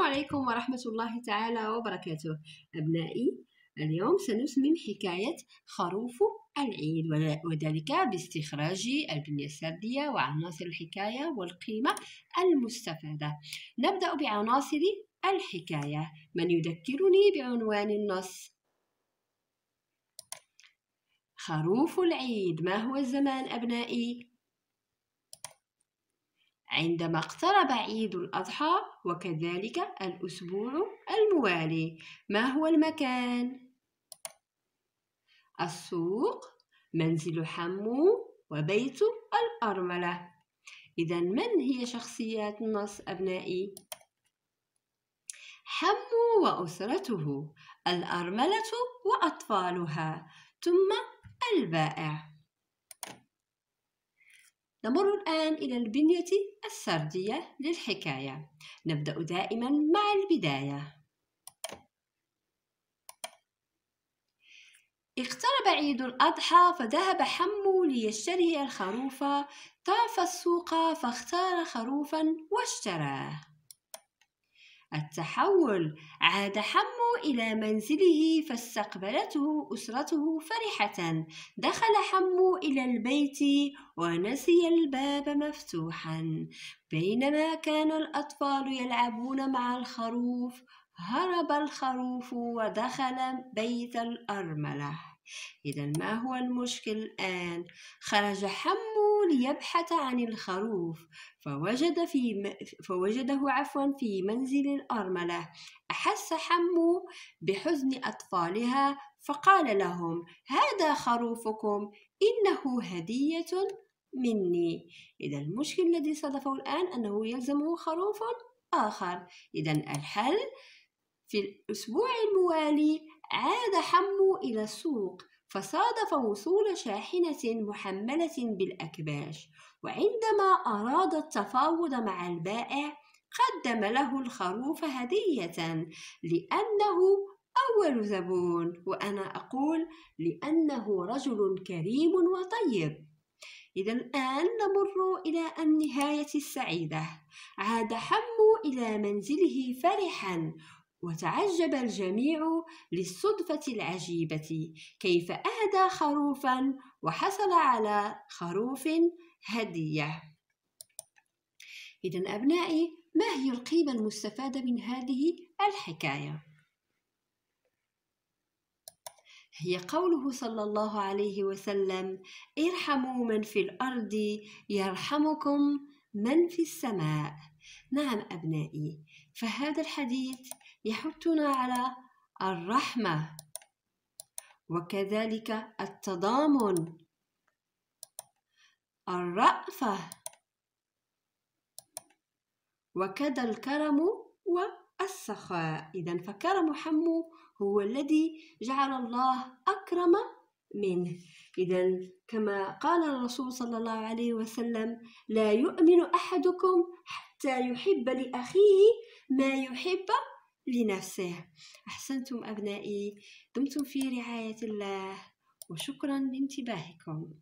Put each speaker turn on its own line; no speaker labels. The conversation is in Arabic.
عليكم ورحمة الله تعالى وبركاته. أبنائي اليوم سنسمم حكاية خروف العيد وذلك باستخراج البنية السردية وعناصر الحكاية والقيمة المستفادة. نبدأ بعناصر الحكاية. من يذكرني بعنوان النص؟ خروف العيد. ما هو الزمان أبنائي؟ عندما اقترب عيد الأضحى وكذلك الأسبوع الموالي ما هو المكان؟ السوق منزل حمو وبيت الأرملة إذا من هي شخصيات النص أبنائي؟ حمو وأسرته الأرملة وأطفالها ثم البائع نمر الآن إلى البنية السردية للحكاية. نبدأ دائما مع البداية. اقترب عيد الأضحى فذهب حمو ليشتري الخروف طاف السوق فاختار خروفا واشتراه. التحول عاد حمو إلى منزله فاستقبلته أسرته فرحة. دخل حمو إلى البيت ونسي الباب مفتوحا. بينما كان الأطفال يلعبون مع الخروف هرب الخروف ودخل بيت الأرملة. إذا ما هو المشكل الآن؟ خرج حمو ليبحث عن الخروف فوجد في م... فوجده عفوا في منزل الأرملة. أحس حمو بحزن أطفالها فقال لهم هذا خروفكم إنه هدية مني. إذا المشكل الذي صادفه الآن أنه يلزمه خروف آخر. إذا الحل في الأسبوع الموالي عاد حمو إلى السوق. فصادف وصول شاحنة محملة بالأكباش وعندما أراد التفاوض مع البائع قدم له الخروف هدية لأنه أول زبون وأنا أقول لأنه رجل كريم وطيب. إذا الآن نمر إلى النهاية السعيدة. عاد حمو إلى منزله فرحا وتعجب الجميع للصدفة العجيبة. كيف أهدى خروفا وحصل على خروف هدية. إذا أبنائي ما هي القيمة المستفادة من هذه الحكاية؟ هي قوله صلى الله عليه وسلم ارحموا من في الأرض يرحمكم من في السماء. نعم أبنائي فهذا الحديث يحثنا على الرحمة. وكذلك التضامن. الرأفة. وكذا الكرم والسخاء. إذا فكرم حمو هو الذي جعل الله أكرم منه. إذا كما قال الرسول صلى الله عليه وسلم لا يؤمن أحدكم حتى يحب لأخيه ما يحب لنفسه. أحسنتم أبنائي دمتم في رعاية الله وشكرا لانتباهكم.